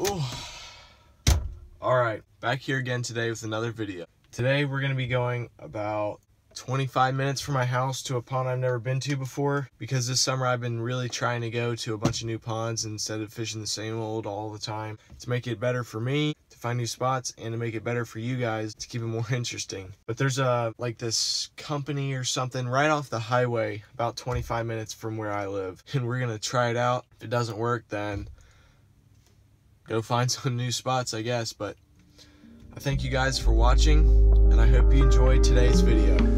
Ooh. All right, back here again today with another video. Today we're gonna be going about 25 minutes from my house to a pond I've never been to before because this summer I've been really trying to go to a bunch of new ponds instead of fishing the same old all the time to make it better for me to find new spots and to make it better for you guys to keep it more interesting. But there's a like this company or something right off the highway about 25 minutes from where I live and we're gonna try it out. If it doesn't work then go find some new spots I guess but I thank you guys for watching and I hope you enjoyed today's video.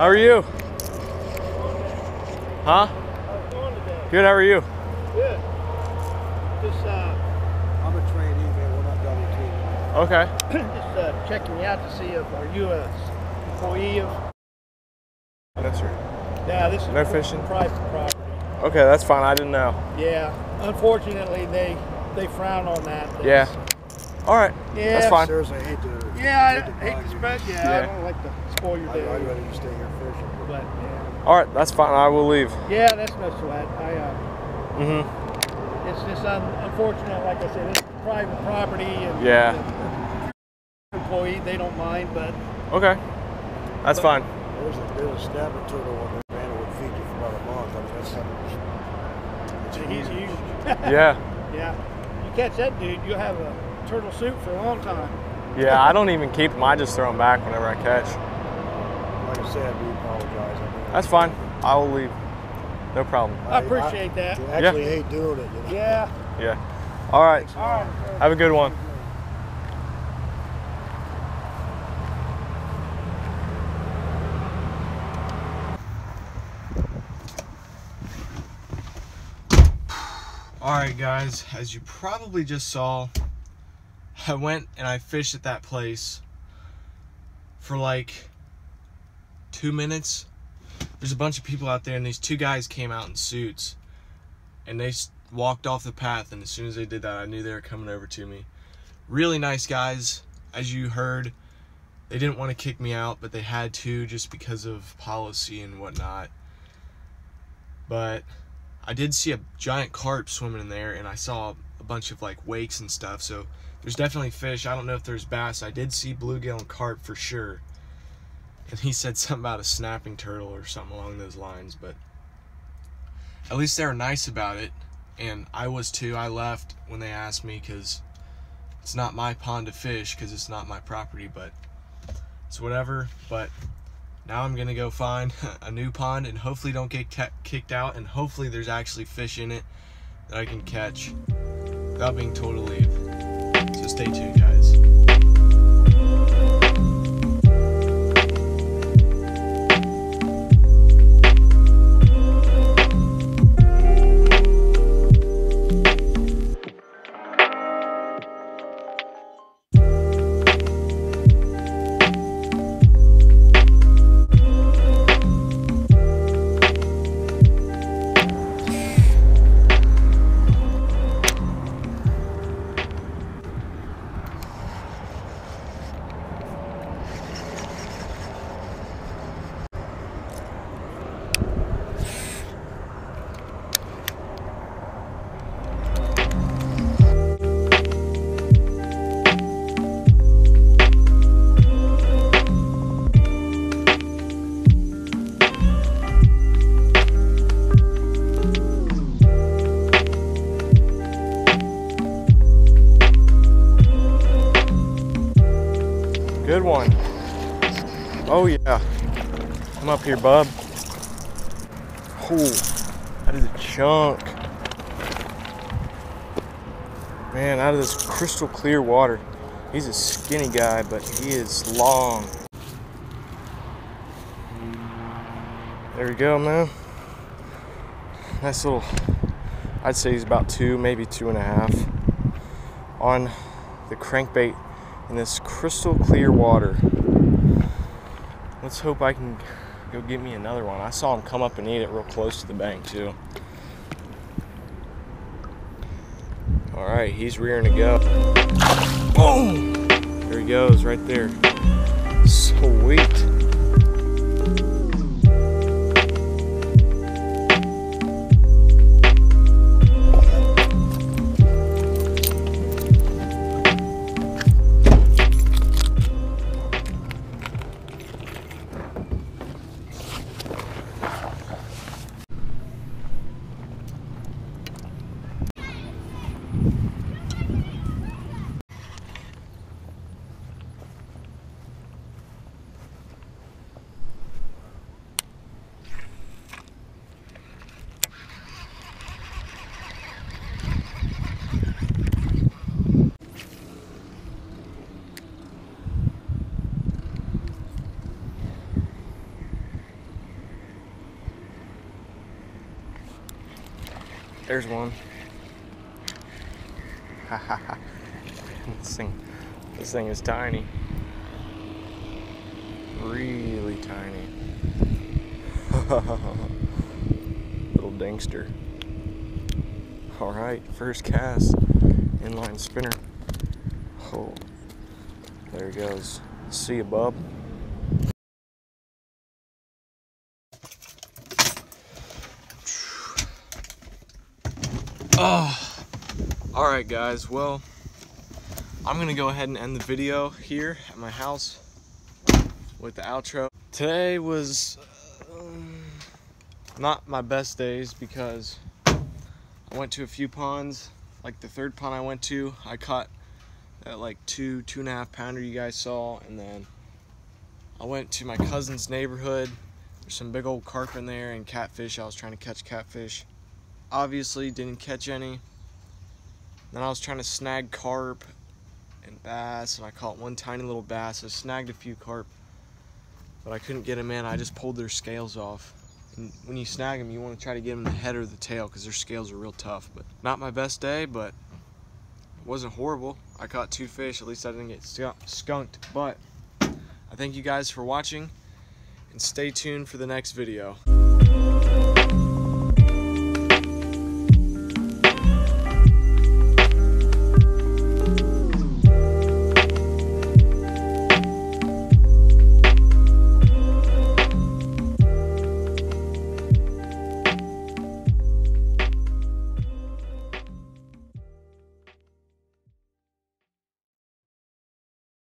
How are you? Huh? How's it going today? Good, how are you? Good. Just uh, I'm a trainee, man. We're not double teaming. Okay. just uh, checking you out to see if are you a employee of? That's right. Yeah, this is No fishing? private property. Okay, that's fine. I didn't know. Yeah, unfortunately they they frown on that. Yeah. All right. Yeah. That's fine. Seriously, I hate to. Yeah, I to hate to spread. Yeah, Yeah. I don't like to spoil your day. I'd rather you stay here fishing. but yeah, All right, that's fine. I will leave. yeah, that's no sweat. I uh, Mm-hmm. it's just un- unfortunate. Like I said, it's private property and Yeah. and employee they don't mind, but Okay. That's fine. There's a, there's a snapping turtle on there, man. It would feed you for about a month. I mean, that's something. It's he's huge. huge. Yeah. Yeah. You catch that dude, you'll have a turtle soup for a long time. Yeah, I don't even keep them. I just throw them back whenever I catch. Like I said, I do apologize. I mean, That's fine. I will leave. No problem. I appreciate that. I actually hate doing it. You know? Yeah. Yeah. All right. All right. Have a good one. All right, guys, as you probably just saw, I went and I fished at that place for like two minutes. There's a bunch of people out there, and these two guys came out in suits and they walked off the path. And as soon as they did that, I knew they were coming over to me. Really nice guys, as you heard. They didn't want to kick me out, but they had to just because of policy and whatnot. But I did see a giant carp swimming in there, and I saw a bunch of like wakes and stuff. So there's definitely fish. I don't know if there's bass. I did see bluegill and carp for sure. And he said something about a snapping turtle or something along those lines, but at least they were nice about it. And I was too. I left when they asked me because it's not my pond to fish because it's not my property, but it's whatever. But now I'm gonna go find a new pond and hopefully don't get kicked out, and hopefully there's actually fish in it that I can catch without being told to leave. So stay tuned, guys. Oh yeah. Come up here, bub. Oh, that is a chunk. Man, out of this crystal clear water. He's a skinny guy, but he is long. There we go, man. Nice little, I'd say he's about two, maybe two and a half on the crankbait in this crystal clear water. Let's hope I can go get me another one. I saw him come up and eat it real close to the bank too. All right, he's rearing to go. Boom! There he goes, right there. Sweet. There's one. Ha ha ha. This thing, this thing is tiny. Really tiny. Little dingster. All right, first cast, inline spinner. Oh, there he goes. See you, bub. Oh, all right, guys. Well, I'm gonna go ahead and end the video here at my house with the outro. Today was um, not my best days because I went to a few ponds. Like the third pond I went to, I caught that like two, two and a half pounder you guys saw, and then I went to my cousin's neighborhood. There's some big old carp in there and catfish. I was trying to catch catfish obviously didn't catch any. Then I was trying to snag carp and bass, and I caught one tiny little bass. I snagged a few carp, but I couldn't get them in. I just pulled their scales off. And when you snag them, you want to try to get them the head or the tail because their scales are real tough. But not my best day, but it wasn't horrible. I caught two fish. At least I didn't get skunked. But I thank you guys for watching, and stay tuned for the next video.